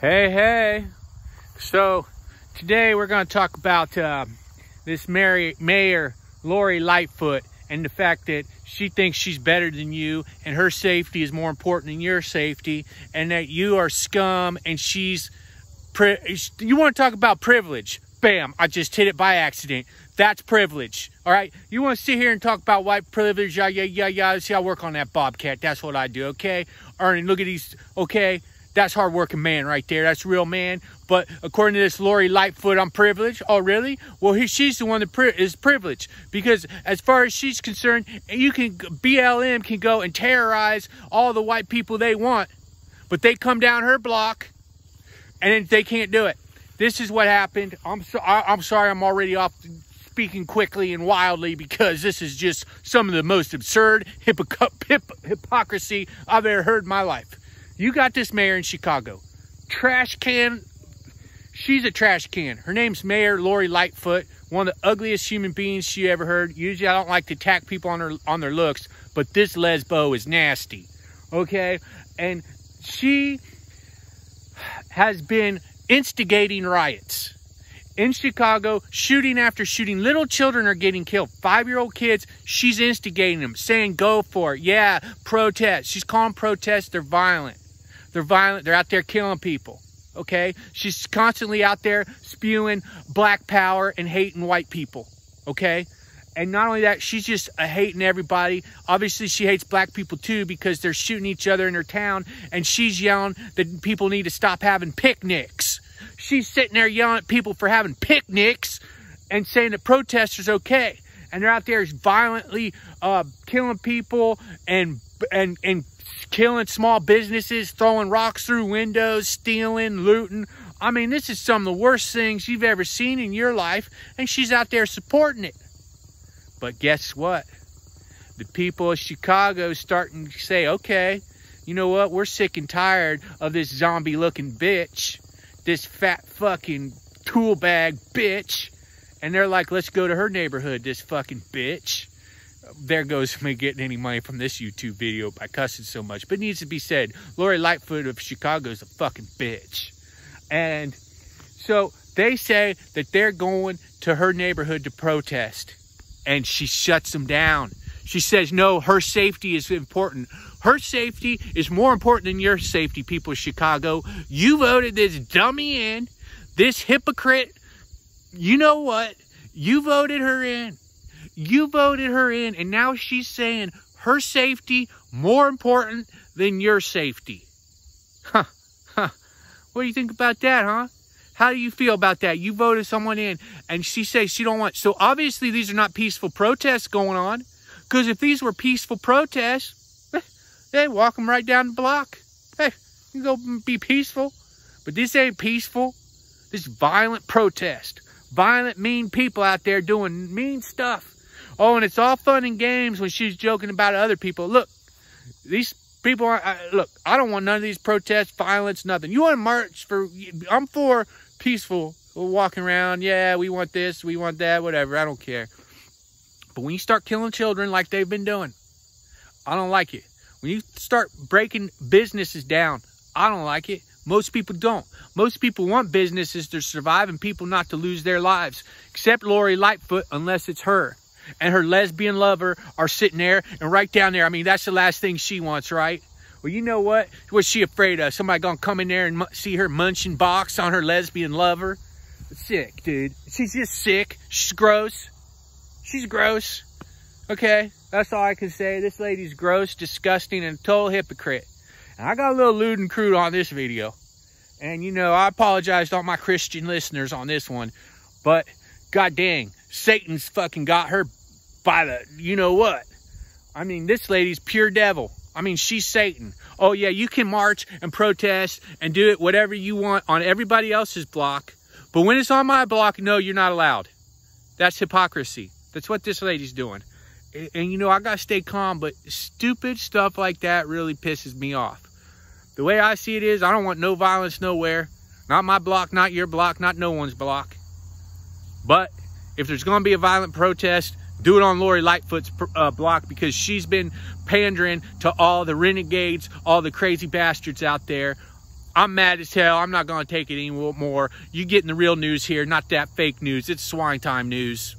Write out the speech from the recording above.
Hey, hey. So today we're going to talk about uh, this Mary, Mayor Lori Lightfoot and the fact that she thinks she's better than you and her safety is more important than your safety and that you are scum and she's you want to talk about privilege. Bam i just hit it by accident. That's privilege all right? You want to sit here and talk about white privilege? Yeah yeah yeah yeah. See i work on that bobcat. That's what i do okay? Earning look at these okay that's hardworking man right there. That's real man. But according to this Lori Lightfoot, I'm privileged. Oh, really? Well, he, she's the one that pri is privileged because as far as she's concerned, you can BLM can go and terrorize all the white people they want, but they come down her block and they can't do it. This is what happened. I'm so I, I'm sorry. I'm already off speaking quickly and wildly because this is just some of the most absurd hypocrisy I've ever heard in my life. You got this mayor in Chicago. Trash can. She's a trash can. Her name's Mayor Lori Lightfoot, one of the ugliest human beings she ever heard. Usually I don't like to attack people on their on their looks, but this lesbo is nasty. Okay? And she has been instigating riots in Chicago, shooting after shooting. Little children are getting killed. Five-year-old kids, she's instigating them, saying go for it. Yeah, protest. She's calling protests, they're violent. They're violent. They're out there killing people. Okay? She's constantly out there spewing black power and hating white people. Okay? And not only that, she's just hating everybody. Obviously, she hates black people too because they're shooting each other in her town. And she's yelling that people need to stop having picnics. She's sitting there yelling at people for having picnics and saying that protesters okay. And they're out there violently uh, killing people and and and killing small businesses, throwing rocks through windows, stealing, looting. I mean, this is some of the worst things you've ever seen in your life, and she's out there supporting it. But guess what? The people of Chicago starting to say, okay, you know what? We're sick and tired of this zombie looking bitch, this fat fucking tool bag bitch. And they're like, let's go to her neighborhood, this fucking bitch there goes me getting any money from this YouTube video by cussing so much. But needs to be said, Lori Lightfoot of Chicago is a fucking bitch. And so they say that they're going to her neighborhood to protest. And she shuts them down. She says, no, her safety is important. Her safety is more important than your safety, people of Chicago. You voted this dummy in, this hypocrite. You know what? You voted her in. You voted her in, and now she's saying her safety more important than your safety. Huh, huh. What do you think about that, huh? How do you feel about that? You voted someone in, and she says she don't want... So obviously these are not peaceful protests going on. Because if these were peaceful protests, hey, walk them right down the block. Hey, you go be peaceful. But this ain't peaceful. This violent protest. Violent, mean people out there doing mean stuff. Oh, and it's all fun and games when she's joking about other people. Look, these people are, uh, look, I don't want none of these protests, violence, nothing. You want to march for, I'm for peaceful walking around. Yeah, we want this, we want that, whatever. I don't care. But when you start killing children like they've been doing, I don't like it. When you start breaking businesses down, I don't like it. Most people don't. Most people want businesses to survive and people not to lose their lives. Except Lori Lightfoot, unless it's her and her lesbian lover are sitting there and right down there. I mean, that's the last thing she wants, right? Well, you know what? What's she afraid of? Somebody gonna come in there and see her munching box on her lesbian lover? Sick, dude. She's just sick. She's gross. She's gross. Okay, that's all I can say. This lady's gross, disgusting, and a total hypocrite. And I got a little lewd and crude on this video. And, you know, I apologize to all my Christian listeners on this one. But, god dang, Satan's fucking got her by the you know what. I mean, this lady's pure devil. I mean, she's Satan. Oh, yeah, you can march and protest and do it whatever you want on everybody else's block. But when it's on my block, no, you're not allowed. That's hypocrisy. That's what this lady's doing. And, and you know, I got to stay calm, but stupid stuff like that really pisses me off. The way I see it is, I don't want no violence nowhere. Not my block, not your block, not no one's block. But if there's going to be a violent protest, do it on Lori Lightfoot's uh, block because she's been pandering to all the renegades, all the crazy bastards out there. I'm mad as hell. I'm not going to take it anymore. You getting the real news here, not that fake news. It's swine time news.